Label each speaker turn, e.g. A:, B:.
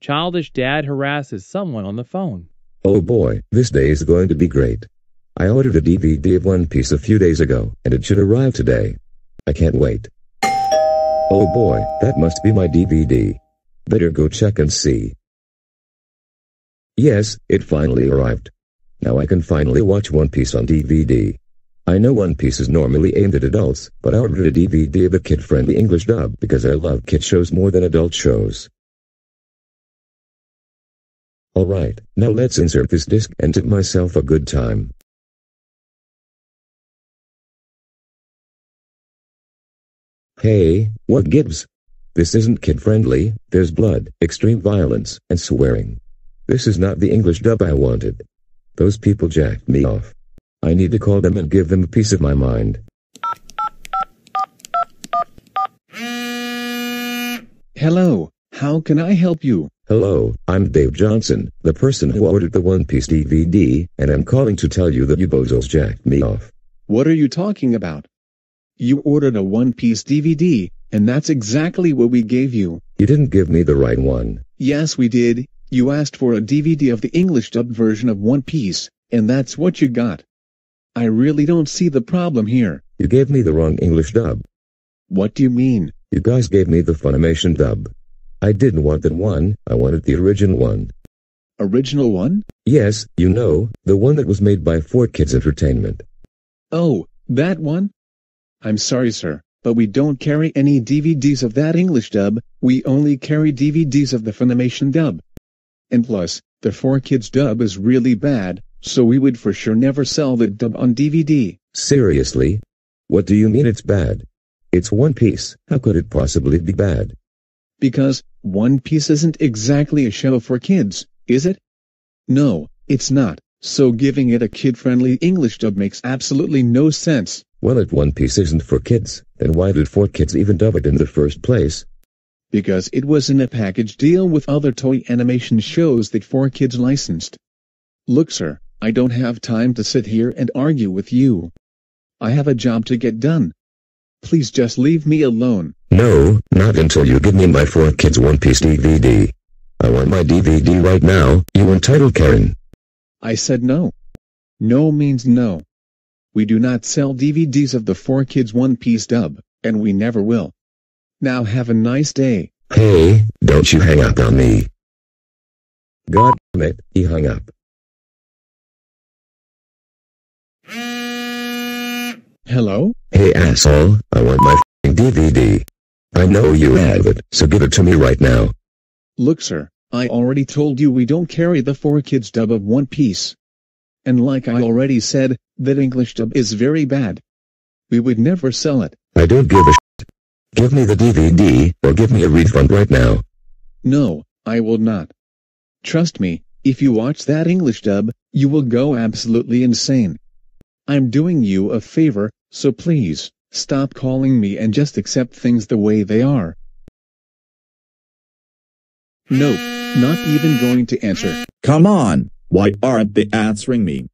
A: Childish dad harasses someone on the phone.
B: Oh boy, this day is going to be great. I ordered a DVD of One Piece a few days ago, and it should arrive today. I can't wait. Oh boy, that must be my DVD. Better go check and see. Yes, it finally arrived. Now I can finally watch One Piece on DVD. I know One Piece is normally aimed at adults, but I ordered a DVD of a kid-friendly English dub because I love kid shows more than adult shows. Alright, now let's insert this disc and tip myself a good time. Hey, what gives? This isn't kid-friendly, there's blood, extreme violence, and swearing. This is not the English dub I wanted. Those people jacked me off. I need to call them and give them a piece of my mind.
C: Hello, how can I help you?
B: Hello, I'm Dave Johnson, the person who ordered the One Piece DVD, and I'm calling to tell you that you bozos jacked me off.
C: What are you talking about? You ordered a One Piece DVD, and that's exactly what we gave you.
B: You didn't give me the right one.
C: Yes, we did. You asked for a DVD of the English dubbed version of One Piece, and that's what you got. I really don't see the problem here.
B: You gave me the wrong English dub.
C: What do you mean?
B: You guys gave me the Funimation dub. I didn't want that one, I wanted the original one.
C: Original one?
B: Yes, you know, the one that was made by 4Kids Entertainment.
C: Oh, that one? I'm sorry, sir, but we don't carry any DVDs of that English dub, we only carry DVDs of the Funimation dub. And plus, the 4Kids dub is really bad, so we would for sure never sell the dub on DVD.
B: Seriously? What do you mean it's bad? It's One Piece, how could it possibly be bad?
C: Because, One Piece isn't exactly a show for kids, is it? No, it's not, so giving it a kid-friendly English dub makes absolutely no sense.
B: Well if One Piece isn't for kids, then why did 4Kids even dub it in the first place?
C: Because it was in a package deal with other Toei Animation shows that 4Kids licensed. Look sir, I don't have time to sit here and argue with you. I have a job to get done. Please just leave me alone.
B: No, not until you give me my 4Kids One Piece DVD. I want my DVD right now, you entitled Karen.
C: I said no. No means no. We do not sell DVDs of the 4Kids One Piece dub, and we never will. Now have a nice day.
B: Hey, don't you hang up on me. God damn it, he hung up.
C: Hello?
B: Hey asshole, I want my f***ing DVD. I know you have it, so give it to me right now.
C: Look sir, I already told you we don't carry the 4Kids dub of One Piece. And like I already said, that English dub is very bad. We would never sell it.
B: I don't give a shit. Give me the DVD, or give me a refund right now.
C: No, I will not. Trust me, if you watch that English dub, you will go absolutely insane. I'm doing you a favor, so please, stop calling me and just accept things the way they are. Nope, not even going to answer.
D: Come on, why aren't they answering me?